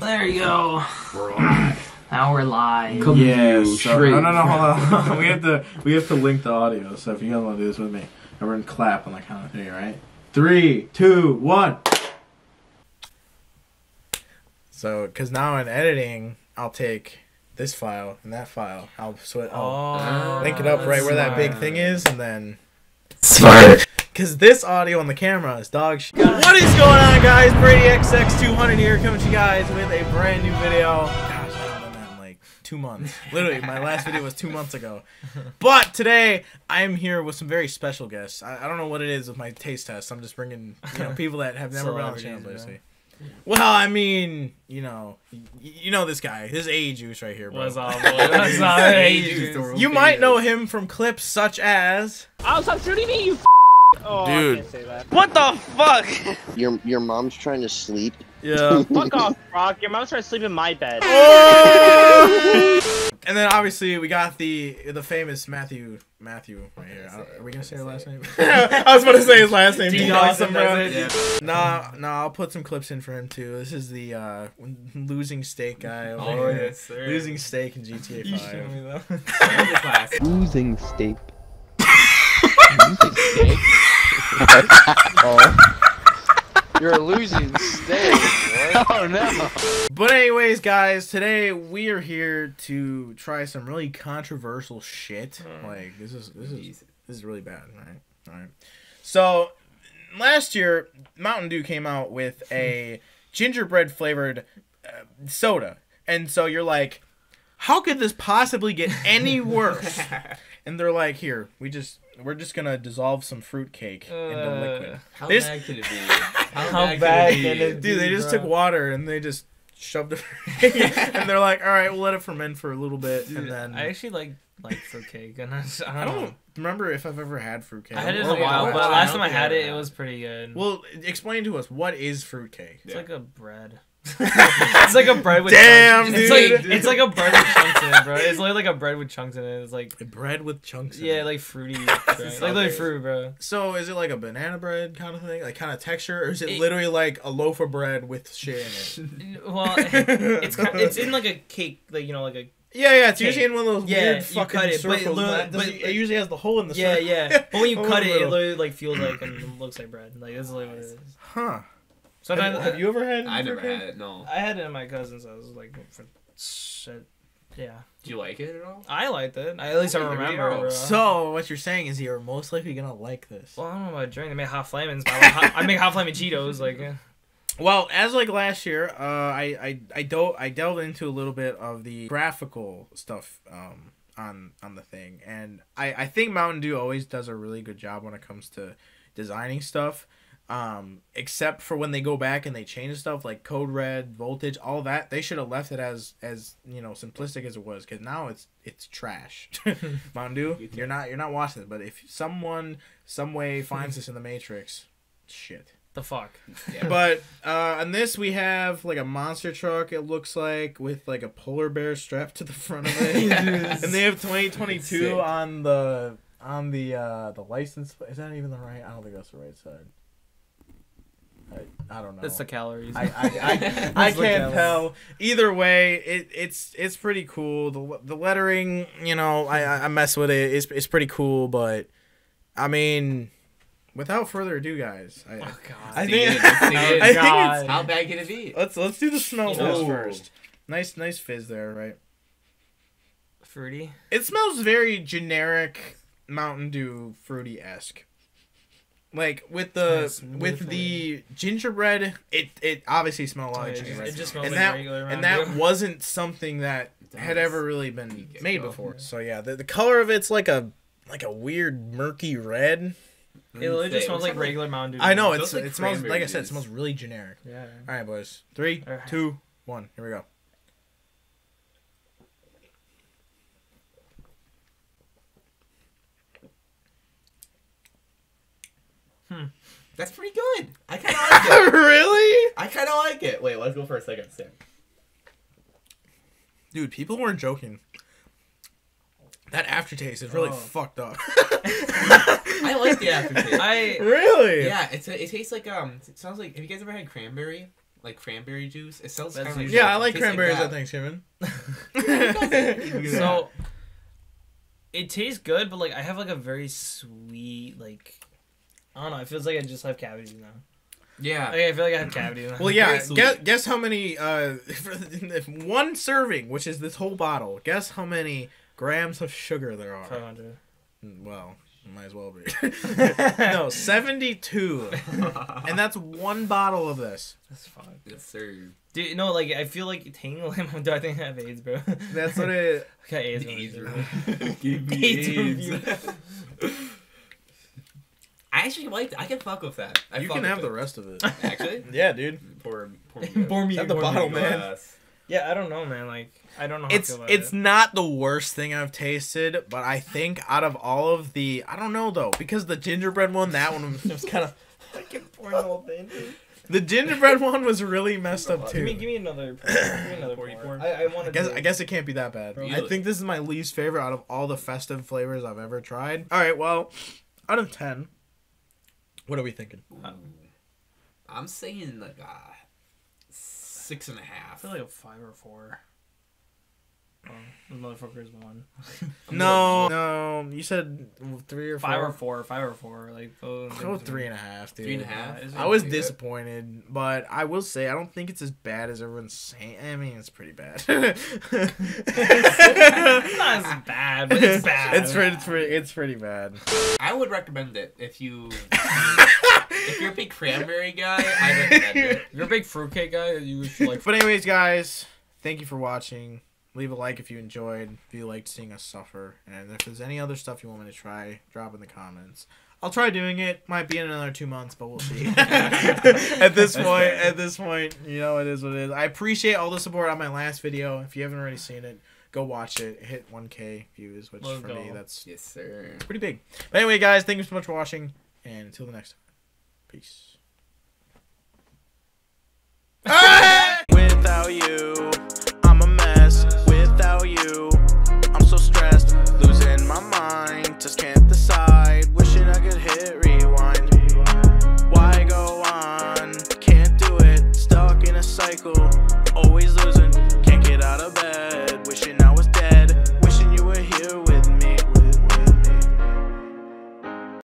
There you go. We're live. Now we're live. Come Yeah, you so, straight no, no, no, hold on. we have to we have to link the audio. So if you guys want to do this with me, everyone clap on the count of three, right? Three, two, one. So, because now in editing, I'll take this file and that file. I'll sw- I'll Oh, link it up right where that big thing is, and then Smart. Because this audio on the camera is dog shit. What is going on, guys? Brady XX200 here, coming to you guys with a brand new video. Gosh, I haven't done that in like two months. Literally, my last video was two months ago. But today, I am here with some very special guests. I, I don't know what it is with my taste test. I'm just bringing you know people that have never been on the channel, Celebrities, basically. Well, I mean, you know, y- you know this guy. This is AE Juice right here, bro. What's up, boy? What's up? Hey, Juice. You might know him from clips such as. Oh, stop shooting me, you f- Oh, Dude. I can't say that. What the fuck? Your your mom's trying to sleep. Yeah. Fuck off, Brock. Your mom's trying to sleep in my bed. and then obviously we got the the famous Matthew Matthew right here. Are we gonna say her last name? I was about to say his last name. D. D. Dawson, Dawson, bro. that's it. Nah, nah. I'll put some clips in for him too. This is the uh, losing steak guy. Oh, here. yes, sir. Losing steak in GTA You Five. showed me that. class. Losing steak. You're a losing steak. Oh no. But anyways, guys, today we are here to try some really controversial shit. Like this is this is this is really bad, right? All right. So last year, Mountain Dew came out with a gingerbread flavored uh, soda, and so you're like, how could this possibly get any worse? and they're like, here, we just we're just gonna dissolve some fruitcake into Uh, liquid. How There's- bad could it be? How bad can it Dude, they just bro. took water and they just shoved it, and they're like, all right, we'll let it ferment for a little bit, and then I actually like like fruitcake, and I, just, I I don't, don't know. remember if I've ever had fruitcake. I had it in a while, but last time I had it, it was pretty good. Well, explain to us what is fruitcake. it's like a bread. it's like a bread with Damn, chunks. dude. It's like it's like a bread with chunks in it, bro. It's literally like a bread with chunks in it. It's like Bread with chunks. In yeah, it. like fruity, bread. like like fruit, bro. So is it like a banana bread kind of thing, like kind of texture, or is it, It- literally like a loaf of bread with shit in it? Well, it's ki- it's in like a cake, like you know, like a Yeah, yeah. It's Cake. usually in one of those Yeah, weird you fucking cut it, but it circles. literally- That but- it usually has the hole in the yeah, circle. yeah. But when you oh, cut it, it literally like feels like and looks like bread. Like that's like what it is. Huh. Sometimes Have, have you ever had? I never had it. No. I had it at my cousin's house. Like for shit. Yeah, Do you like it at all? I liked it. I, at least I There remember. go. bro. So what you're saying is you're most likely gonna like this. well, I don't know about drink. They make hot flamings. But I, like hot, I make hot flaming Cheetos. Like, yeah. Well, as like last year, uh, I I I dove I delved into a little bit of the graphical stuff um, on on the thing, and I I think Mountain Dew always does a really good job when it comes to designing stuff. Um, except for when they go back and they change stuff like code red, voltage, all that, they should have left it as as you know simplistic as it was. Because now it's it's trash. Mountain Dew, you're not you're not watching it. But if someone some way finds this in the Matrix, shit the fuck. but uh, on this we have like a monster truck. It looks like with like a polar bear strapped to the front of it, and they have 2022 on the on the uh, the license. Is that even the right? I don't think that's the right side. I, I don't know. That's the calories. I, I, I, I can't tell. Either way, it, it's it's pretty cool. The the lettering, you know, I I I mess with it. It's it's pretty cool, but I mean, without further ado, guys, I, oh god. I think it, let's it. I think it's How bad can it be? let's let's do the snow Ooh. first. Nice nice fizz there, right? fruity. It smells very generic Mountain Dew fruity esque. Like with the Yes, with with the gingerbread, it it obviously smelled a lot Oh, of gingerbread. it just smells and like that regular and that Dew. wasn't something that had ever really been made bro. before. So yeah, the, the color of it's like a like a weird murky red. It literally Say, just smells like regular Mountain Dew. I know It it's like it smells like I said, it smells really generic. Yeah. All right, boys. Three, Alright. two, one. Here we go. That's pretty good. I kind of like it. really? I kind of like it. Wait, let's go for a second sip. Dude, people weren't joking. That aftertaste is really Oh. fucked up. I like the aftertaste. I really? yeah, it's a, it tastes like um. It sounds like. Have you guys ever had cranberry? like cranberry juice. It sounds kind of like usually- Yeah, I like tastes cranberries that. at Thanksgiving. so it tastes good, but like I have like a very sweet like I don't know. It feels like I just have cavities now. Yeah. Like, I feel like I have cavities now. Well, yeah. Guess, guess how many? Uh, one serving, which is this whole bottle. Guess how many grams of sugar there are? Five hundred. Well, might as well be. no, seventy-two, and that's one bottle of this. That's fine. yes, sir. Dude, no, like I feel like tingling. Do I think I have AIDS, bro? That's what it. I got AIDS. AIDS, bro. Give AIDS me review. I actually liked it. I can fuck with that. I You can with have it. the rest of it. Actually, Yeah, dude. pour, pour me. Pour me At the pour me bottle, a man. glass. Yeah, I don't know, man. Like I don't know. How It's I feel about it's it. not the worst thing I've tasted, but I think out of all of the, I don't know though, because the gingerbread one, that one was just kind of. pouring the whole thing. The gingerbread one was really messed up Give me, too. give me another. Give me another Pour, pour. pour. I, I want I guess I guess it can't be that bad. Bro. I think this is my least favorite out of all the festive flavors I've ever tried. All right, well, out of ten, what are we thinking? I'm saying like uh, six and a I half. feel like a five or four. Oh, the motherfucker is one. No, no, you said three or four. Five or four. Five or four. Like those. Oh, Go three and a half, dude. Three and a half. Yeah, I was Pretty good. disappointed, but I will say I don't think it's as bad as everyone's saying. I mean, it's pretty bad. It's not as bad, but it's bad. It's pretty, it's pretty, it's pretty bad. I would recommend it if you if you're a big cranberry guy. I recommend it. If you're a big fruitcake guy, you should like. But anyways, guys, thank you for watching. Leave a like if you enjoyed, if you liked seeing us suffer, and if there's any other stuff you want me to try, drop in the comments. I'll try doing it. Might be in another two months, but we'll see. at this point, at this point, you know it is what it is. I appreciate all the support on my last video. If you haven't already seen it, go watch it. It hit 1K views, which Let's for me that's Yes, sir. pretty big. But anyway, guys, thank you so much for watching, and until the next time, peace. Without you, you. I'm so stressed, losing my mind. Just can't decide. Wishing I could hit rewind.